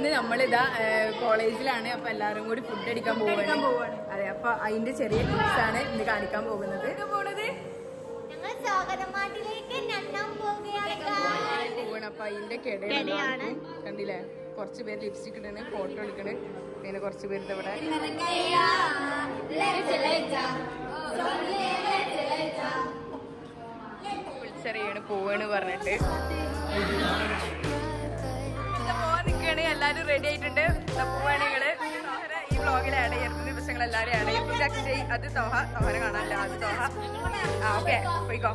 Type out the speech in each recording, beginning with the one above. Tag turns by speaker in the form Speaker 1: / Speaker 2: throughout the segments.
Speaker 1: ഇന്ന് നമ്മളിതാ കോളേജിലാണ്. അപ്പൊ എല്ലാരും കൂടി ഫുഡ് അടിക്കാൻ പോവാണ്. അതെ അപ്പൊ അതിന്റെ ചെറിയ ടിപ്സ് ആണ് ഇന്ന് കാണിക്കാൻ പോകുന്നത്. അപ്പൊ അതിന്റെ കിടയാണ് കണ്ടില്ലേ? കുറച്ച് പേര് ലിപ്സ്റ്റിക് ഇടണ് ഫോട്ടോ എടുക്കണ്. പിന്നെ കുറച്ച് പേര് ഇവിടെ. വിളിച്ചറിയാണ് പോവാണ് പറഞ്ഞിട്ട്. നിൽക്കുകയാണ് എല്ലാരും റെഡി ആയിട്ടുണ്ട്. ഇതാ പോവാണ് നിങ്ങൾ ഈ വ്ളോഗിൽ ആഡ് ചെയ്യുന്ന ദിവസങ്ങൾ എല്ലാവരും ആഡ് ചെയ്യും ഇത് അക്ഷയ് അത് സോഹ. സോഹന കാണാനില്ല. അത് സോഹ. ആ ഓക്കെ പോയിക്കോ.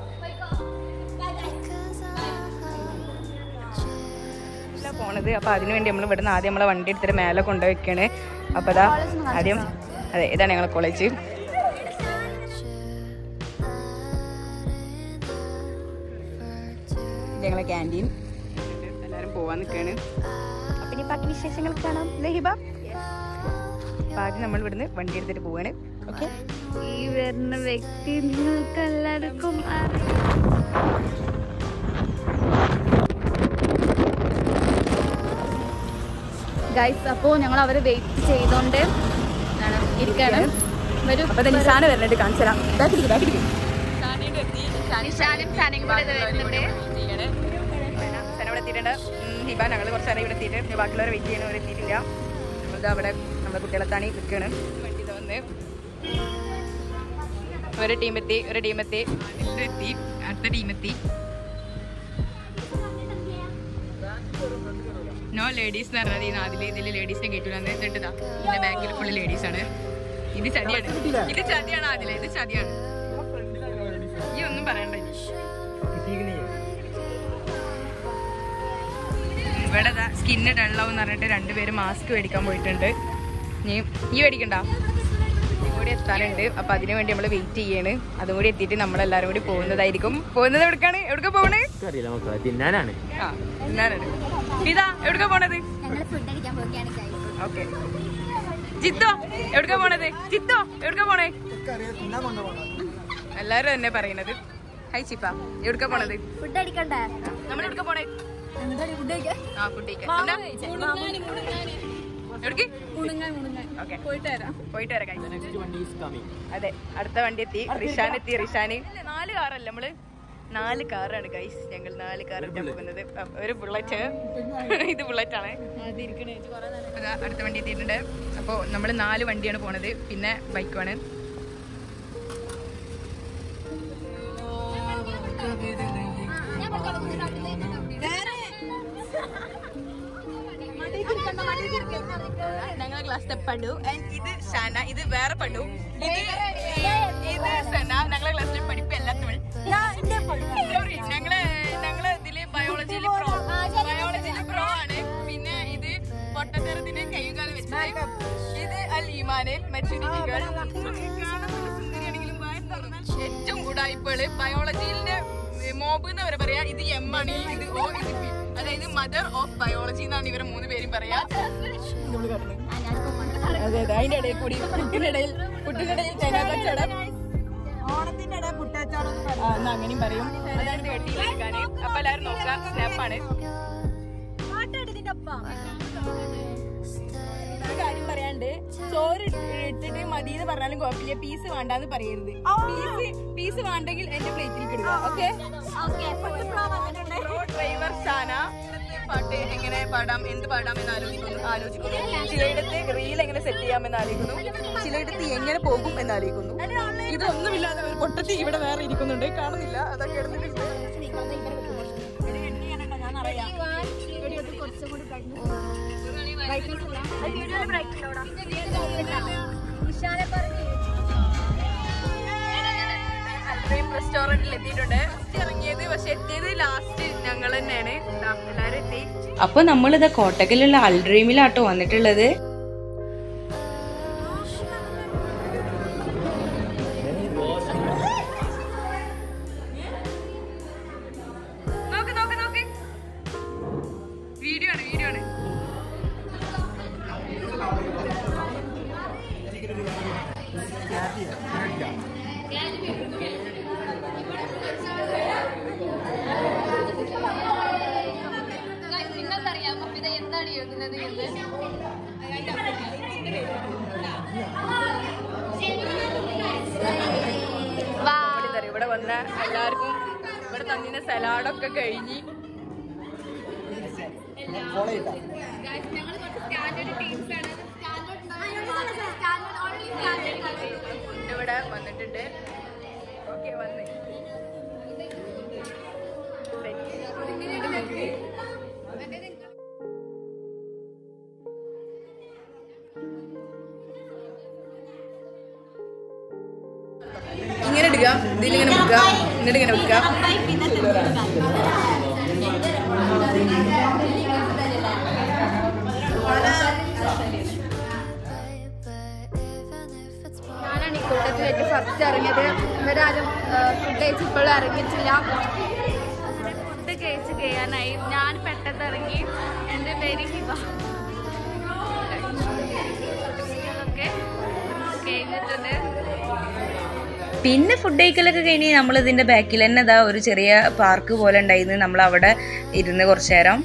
Speaker 1: പോണത്. അപ്പൊ അതിനുവേണ്ടി നമ്മൾ ഇവിടുന്ന് ആദ്യം നമ്മളെ വണ്ടി എടുത്തിട്ട് മേലെ കൊണ്ടുവയ്ക്കാണ് അപ്പൊ അതാ ആദ്യം അതെ ഇതാണ് ഞങ്ങളെ കോളേജ് ഞങ്ങളെ ക്യാന്റീൻ എല്ലാരും പോവാൻ നിൽക്കാണ് അപ്പൊ ഇനി ബാക്കി വിശേഷങ്ങൾ കാണാം. ലഹിബ അപ്പൊ ആദ്യം നമ്മൾ ഇവിടുന്ന് വണ്ടി എടുത്തിട്ട് പോവാണ്. ഓക്കെ
Speaker 2: ഈ വരുന്ന വ്യക്തി നിങ്ങൾക്ക് എല്ലാവർക്കും ഗൈസ് അപ്പോൾ ഞങ്ങൾ അവരെ വെയിറ്റ് ചെയ്തോണ്ട് ഇരിക്കാണ്. വരും.
Speaker 1: അപ്പൊ നിസാന വരണിട്ട് കാണിച്ചരാം ഹിബ ഞങ്ങൾ കുറച്ച് നേരം ഇവിടെ എത്തിയിട്ട് ബാക്കിയുള്ളവരെ വെയിറ്റ് ചെയ്യണവർ എത്തിയിട്ടില്ല. നമ്മളിത് അവിടെ നമ്മുടെ കുട്ടികളെ തണി നിൽക്കുകയാണ് വണ്ടി വന്ന് ഒരു ടീം എത്തി ഒരു ടീം എത്തി. അടുത്ത ടീം എത്തി. നോ ലേഡീസ് എന്ന് പറഞ്ഞാൽ ഈ നാട്ടിൽ ഇതിൽ ലേഡീസിനെ കേട്ടില്ല എന്നിട്ടാ ഇതിന്റെ ബാക്കിൽ ഫുള്ള് ലേഡീസ് ആണ്. ഇത് ചതിയാണ്. ഇത് ചതിയാണ് അതിലെ ഇത് ചതിയാണ്. ഈ ഒന്നും പറയണ്ട. ഇവിടെ സ്കിന്ന് എന്ന് പറഞ്ഞിട്ട് രണ്ടുപേരും മാസ്ക് മേടിക്കാൻ പോയിട്ടുണ്ട്. ഇനി ഈ മേടിക്കണ്ട. ഇതും കൂടി എത്താനുണ്ട്. അപ്പൊ അതിനു വേണ്ടി നമ്മൾ വെയിറ്റ് ചെയ്യാണ്. അതും കൂടി എത്തിയിട്ട് നമ്മൾ എല്ലാരും കൂടി പോകുന്നതായിരിക്കും. പോകുന്നത് എവിടേക്കാണ്?
Speaker 3: തിന്നാനാണ്.
Speaker 1: ആ തിന്നാനാണ്. ഇതാ എവിടേക്കാ പോണത്. ഓക്കെ. പോണത്? ജിത്തോ എവിടേക്കാ പോണേ? എല്ലാരും തന്നെ പറയണത്. ഹൈ ചിപ്പ. എവിടേക്കാ പോണത്?
Speaker 2: ഫുഡ് അടിക്കണ്ടേ?
Speaker 1: നമ്മൾ എവിടേക്കാ പോണേ? ആ ഫുഡ് എവിടേക്ക് ഓക്കെ പോയിട്ട് വരാം പോയിട്ട് വരാം guys. അതെ അടുത്ത വണ്ടി എത്തി റിഷാൻ എത്തി റിഷാന് നാല് കാറല്ല നമ്മൾ നാല് കാറാണ് ഗൈസ് ഞങ്ങൾ നാല് കാറിന്റെ പോകുന്നത് ഒരു ബുള്ളറ്റ് ഇത് ബുള്ളറ്റ് ആണ് അടുത്ത വണ്ടി എത്തിയിട്ടുണ്ട് അപ്പോൾ നമ്മൾ നാല് വണ്ടിയാണ് പോണത് പിന്നെ ബൈക്കുമാണ് ഞങ്ങളെ ക്ലാസ് പണ്ടു ഇത് ഷാന ഇത് വേറെ പണ്ടു ഇത് സന ഞങ്ങളെ ക്ലാസ്സിലെ പഠിപ്പ് എല്ലാത്തവൾ സോറി ഞങ്ങളെ ഞങ്ങളെ ഇതിൽ ബയോളജിയിൽ പ്രോ ബയോളജിയിൽ പ്രോ ആണ്. പിന്നെ ഇത് പൊട്ടത്തരത്തിന് കൈകാലം വെച്ചത് ഇത് അൽ ഈമാന് മെച്ചൂരിറ്റി ഗേൾ സുന്ദരിയാണെങ്കിലും വായ തുറന്നാൽ ഏറ്റവും കൂടായ്പകൾ ബയോളജിയിലെ മോബ് എന്ന് പറയാ. ഇത് എം ആണ്. ഇത് ഓ ഇത് പി അതായത് മദർ ഓഫ് ബയോളജി എന്നാണ് ഇവരെ മൂന്ന് പേരും പറയാ. അതെ അതെ അതിന്റെ ഇടയിൽ കൂടി ഫുഡിന്റെ ഇടയിൽ തേങ്ങാ കച്ചവടം ഓണത്തിന്റെ ഇടയിൽ പുട്ടാച്ചാടം എന്നാ അങ്ങനെയും പറയും. അതാണ് വെട്ടിയിലെടുക്കാന് അപ്പൊ എല്ലാരും നോക്കാം സ്നാപ്പാണ് കാര്യം പറയാണ്ട് ചോറ് ഇട്ടിട്ട് മതി എന്ന് പറഞ്ഞാലും കുഴപ്പമില്ല. പീസ് വേണ്ടാന്ന് പറയരുത്. പീസ് പീസ് വേണ്ടെങ്കിൽ എന്റെ പ്ലേറ്റിലേക്ക് ഇടുക ഓക്കെ ഡ്രൈവർ ഷാന പാട്ട് എങ്ങനെ പാടാം എന്ത് പാടാം എന്ന് ആലോചിക്കുന്നു ആലോചിക്കുന്നു. ചിലയിടത്ത് റീൽ എങ്ങനെ സെറ്റ് ചെയ്യാമെന്ന് ആലോചിക്കുന്നു. ചിലയിടത്ത് എങ്ങനെ പോകും എന്ന് ആലോചിക്കുന്നു. ഇതൊന്നുമില്ലാതെ ഒരു പൊട്ടത്തി ഇവിടെ വേറെ ഇരിക്കുന്നുണ്ട് കാണുന്നില്ല അതൊക്കെ എടുത്തിട്ടുണ്ട്. അത്രയും റെസ്റ്റോറന്റിൽ എത്തിയിട്ടുണ്ട്. ഇറങ്ങിയത് പക്ഷെ എത്തിയത് ലാസ്റ്റ് ഞങ്ങൾ തന്നെയാണ്. എല്ലാവരും എത്തി.
Speaker 4: അപ്പൊ നമ്മളിത് കോട്ടക്കലുള്ള അൾഡ്രീമിലാട്ടോ വന്നിട്ടുള്ളത്.
Speaker 1: വന്ന എല്ലാവർക്കും ഇവിടെ തന്നിന് സലാഡൊക്കെ കഴിഞ്ഞ്. ഇവിടെ വന്നിട്ടുണ്ട്. ഓക്കെ വന്ന്. എടുക്കുക ഇതിലിങ്ങനെ വെക്കുക എന്നിട്ട് ഇങ്ങനെ വെക്കുക
Speaker 2: ഞാനാണ് ഈ കൂട്ടത്തിലേക്ക് വെച്ച് ഫസ്റ്റ് ഇറങ്ങിയത്. ഇവരാരും ഫുഡ് കഴിച്ച് ഇപ്പോഴും ഇറങ്ങിയിട്ടില്ല. ഫുഡ് കഴിച്ച് കഴിയാനായി. ഞാൻ പെട്ടെന്ന് ഇറങ്ങി. എന്റെ പേര് ഹിബ. ഒക്കെ കഴിഞ്ഞിട്ടുണ്ട്.
Speaker 4: പിന്നെ ഫുഡ് കഴിക്കലൊക്കെ കഴിഞ്ഞ് നമ്മൾ ഇതിന്റെ ബാക്കിൽ തന്നെ ഇതാ ഒരു ചെറിയ പാർക്ക് പോലെ ഉണ്ടായിരുന്നു. നമ്മൾ അവിടെ ഇരുന്ന് കുറച്ചു നേരം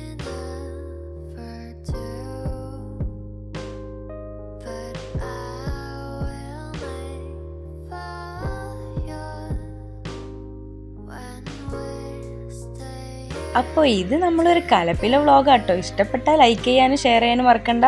Speaker 4: അപ്പോൾ ഇത് നമ്മളൊരു കലപ്പിലെ വ്ളോഗാട്ടോ ഇഷ്ടപ്പെട്ടാൽ ലൈക്ക് ചെയ്യാനും ഷെയർ ചെയ്യാനും മറക്കണ്ട.